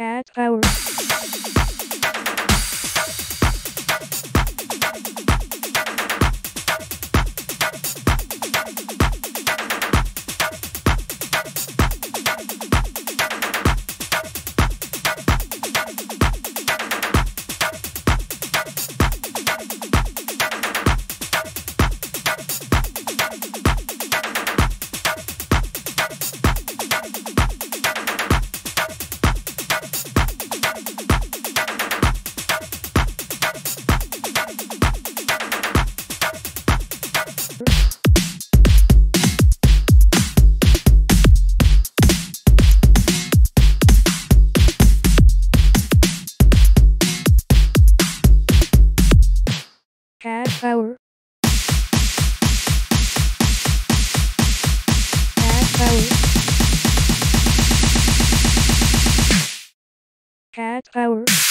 cat our. Power. Cat power. Cat power.